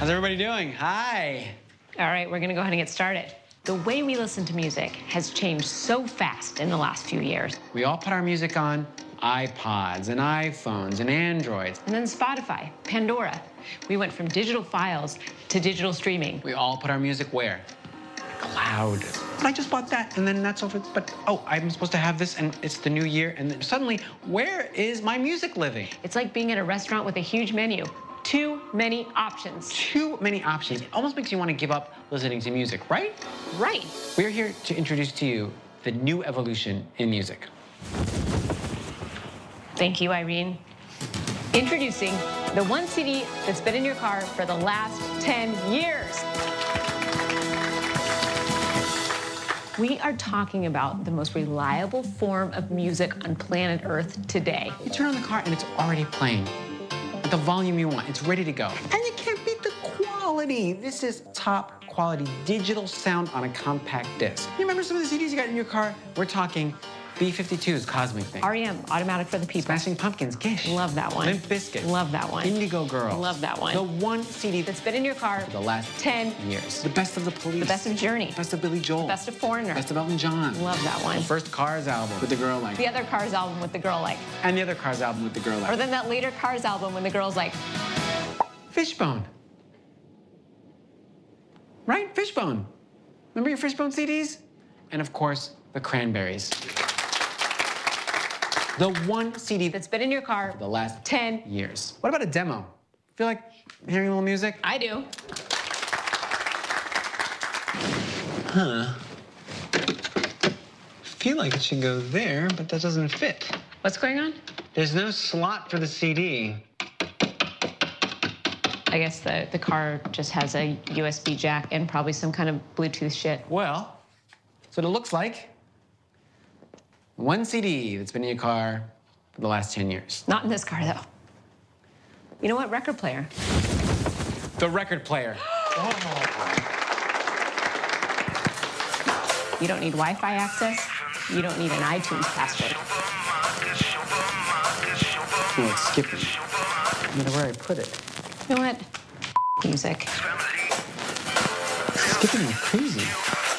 How's everybody doing? Hi. All right, we're going to go ahead and get started. The way we listen to music has changed so fast in the last few years. We all put our music on iPods and iPhones and Androids. And then Spotify, Pandora. We went from digital files to digital streaming. We all put our music where? Cloud. But I just bought that, and then that's over. But oh, I'm supposed to have this, and it's the new year, and then suddenly, where is my music living? It's like being at a restaurant with a huge menu. Too many options. Too many options. It almost makes you want to give up listening to music, right? Right. We're here to introduce to you the new evolution in music. Thank you, Irene. Introducing the one CD that's been in your car for the last 10 years. We are talking about the most reliable form of music on planet Earth today. You turn on the car, and it's already playing. At the volume you want, it's ready to go. And you can't beat the quality. This is top quality digital sound on a compact disc. You remember some of the CDs you got in your car? We're talking B-52's Cosmic Thing. REM, Automatic for the People. Smashing Pumpkins, Gish. Love that one. Limp Bizkit. Love that one. Indigo Girls. Love that one. The one CD That's been in your car for the last 10 years. The best of the police. The best of Journey. Best of Billy Joel. Best of Foreigner. Best of Elton John. Love that one. The first Cars album with the girl like. The other Cars album with the girl like. And the other Cars album with the girl like. Or then that later Cars album when the girl's like. Fishbone. Right? Fishbone. Remember your Fishbone CDs? And of course, the Cranberries. The one CD That's been in your car for the last 10 years. What about a demo? Feel like hearing a little music? I do. Huh. Feel like it should go there, but that doesn't fit. What's going on? There's no slot for the CD. I guess the, the car just has a USB jack and probably some kind of Bluetooth shit. Well, that's what it looks like. One CD that's been in your car for the last 10 years. Not in this car, though. You know what? Record player. The record player. You don't need Wi Fi access. You don't need an iTunes password. Oh, it's skipping. No matter where I put it. You know what? Music. Skipping like crazy.